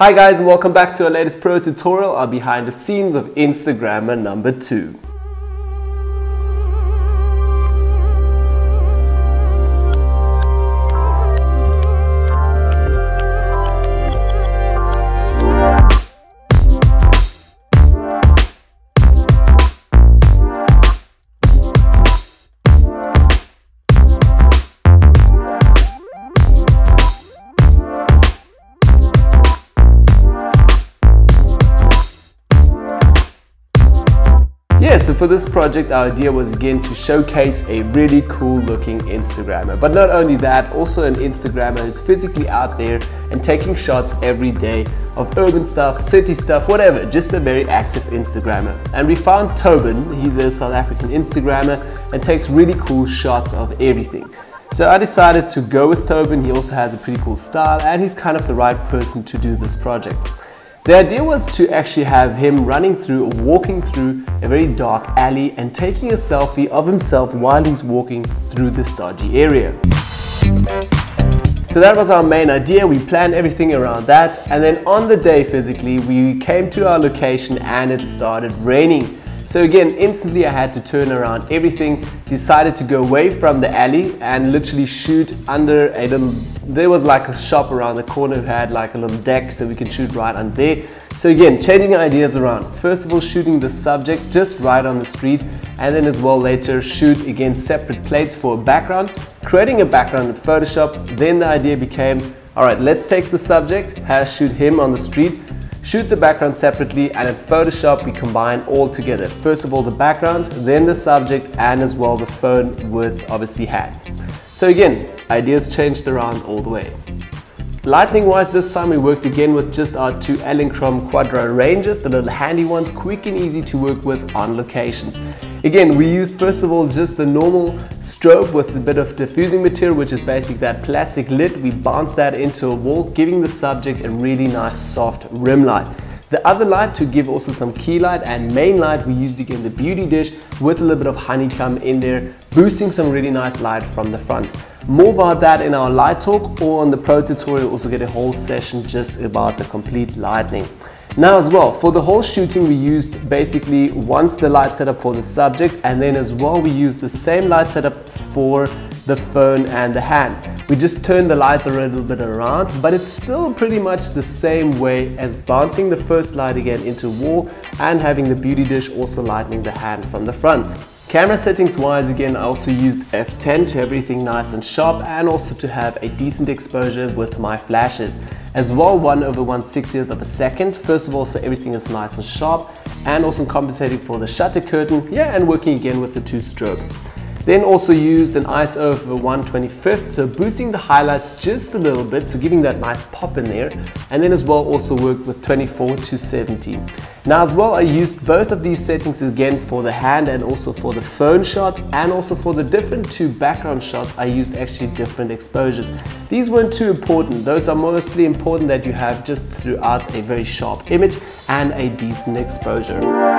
Hi guys and welcome back to our latest pro tutorial, our behind the scenes of Instagrammer number 2. Yeah, so for this project, our idea was again to showcase a really cool looking Instagrammer. But not only that, also an Instagrammer who's physically out there and taking shots every day of urban stuff, city stuff, whatever, just a very active Instagrammer. And we found Tobin, he's a South African Instagrammer and takes really cool shots of everything. So I decided to go with Tobin, he also has a pretty cool style and he's kind of the right person to do this project. The idea was to actually have him running through walking through a very dark alley and taking a selfie of himself while he's walking through this dodgy area. So that was our main idea, we planned everything around that and then on the day physically we came to our location and it started raining. So again, instantly I had to turn around everything, decided to go away from the alley and literally shoot under a little, there was like a shop around the corner who had like a little deck so we could shoot right under there. So again, changing ideas around. First of all, shooting the subject just right on the street and then as well later shoot again separate plates for a background, creating a background in Photoshop. Then the idea became, all right, let's take the subject, has shoot him on the street, Shoot the background separately and in Photoshop we combine all together. First of all the background, then the subject and as well the phone with obviously hats. So again, ideas changed around all the way. Lightning wise this time we worked again with just our two Elinchrom Quadra Rangers, the little handy ones, quick and easy to work with on locations. Again, we used first of all just the normal strobe with a bit of diffusing material, which is basically that plastic lid. We bounced that into a wall, giving the subject a really nice soft rim light. The other light to give also some key light and main light, we used again the beauty dish with a little bit of honeycomb in there, boosting some really nice light from the front. More about that in our light talk or on the pro tutorial, also get a whole session just about the complete lighting. Now as well, for the whole shooting we used basically once the light setup for the subject and then as well we used the same light setup for the phone and the hand. We just turned the lights a little bit around, but it's still pretty much the same way as bouncing the first light again into wall and having the beauty dish also lightening the hand from the front. Camera settings wise again I also used f10 to everything nice and sharp and also to have a decent exposure with my flashes. As well 1 over 1 60th of a second. First of all so everything is nice and sharp and also compensating for the shutter curtain yeah and working again with the two strobes. Then also used an ISO of 125th, so boosting the highlights just a little bit, so giving that nice pop in there. And then as well also worked with 24 to 70. Now as well I used both of these settings again for the hand and also for the phone shot and also for the different two background shots I used actually different exposures. These weren't too important, those are mostly important that you have just throughout a very sharp image and a decent exposure.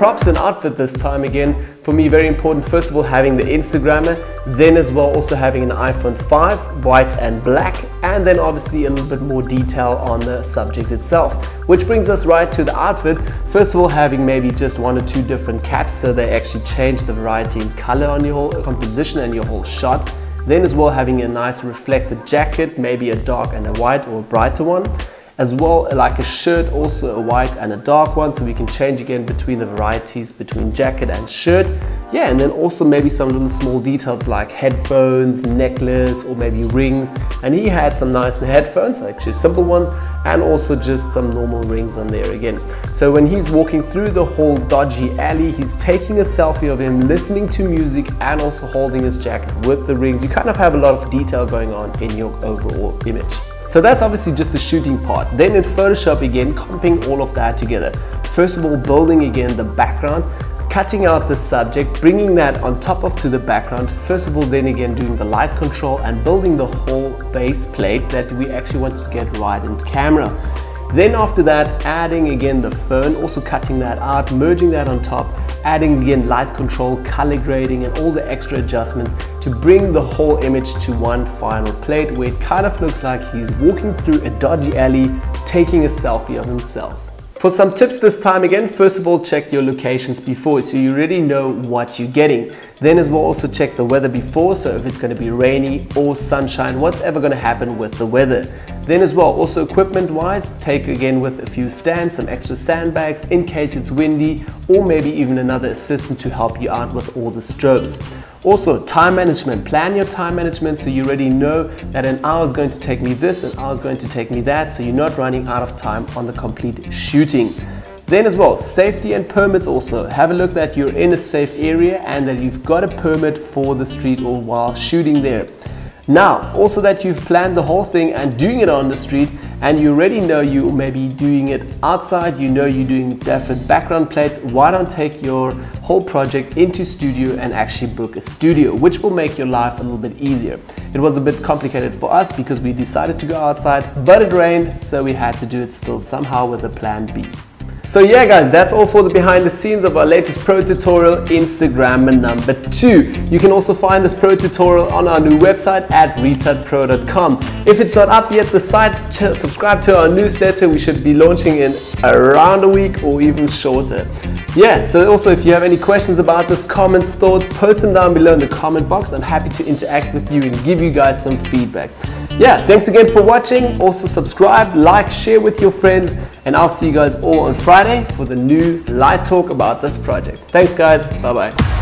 Props and outfit this time again. For me very important first of all having the instagrammer then as well also having an iphone 5 white and black and then obviously a little bit more detail on the subject itself. Which brings us right to the outfit. First of all having maybe just one or two different caps so they actually change the variety in color on your whole composition and your whole shot. Then as well having a nice reflected jacket maybe a dark and a white or a brighter one as well like a shirt also a white and a dark one so we can change again between the varieties between jacket and shirt. Yeah and then also maybe some little small details like headphones necklace or maybe rings. And he had some nice headphones actually simple ones and also just some normal rings on there again. So when he's walking through the whole dodgy alley he's taking a selfie of him listening to music and also holding his jacket with the rings. You kind of have a lot of detail going on in your overall image so that's obviously just the shooting part. Then in Photoshop again, comping all of that together. First of all, building again the background. cutting out the subject, bringing that on top of to the background. First of all, then again, doing the light control and building the whole base plate that we actually want to get right in camera. Then after that, adding again the fern, also cutting that out, merging that on top, adding again light control, color grading and all the extra adjustments to bring the whole image to one final plate where it kind of looks like he's walking through a dodgy alley taking a selfie of himself. For some tips this time again, first of all check your locations before so you already know what you're getting. Then as well also check the weather before so if it's going to be rainy or sunshine, what's ever going to happen with the weather. Then as well also equipment wise, take again with a few stands, some extra sandbags in case it's windy or maybe even another assistant to help you out with all the strobes. Also, time management. Plan your time management so you already know that an hour is going to take me this, an hour is going to take me that, so you're not running out of time on the complete shooting. Then as well, safety and permits also. Have a look that you're in a safe area and that you've got a permit for the street or while shooting there. Now, also that you've planned the whole thing and doing it on the street, and you already know you may be doing it outside, you know you're doing different background plates, why don't take your whole project into studio and actually book a studio, which will make your life a little bit easier. It was a bit complicated for us because we decided to go outside, but it rained, so we had to do it still somehow with a plan B. So yeah guys, that's all for the behind the scenes of our latest pro tutorial, Instagram number two. You can also find this pro tutorial on our new website at retutpro.com. If it's not up yet, the site, subscribe to our newsletter. We should be launching in around a week or even shorter. Yeah, so also if you have any questions about this, comments, thoughts, post them down below in the comment box. I'm happy to interact with you and give you guys some feedback. Yeah, thanks again for watching. Also subscribe, like, share with your friends, and I'll see you guys all on Friday for the new light talk about this project. Thanks guys, bye bye.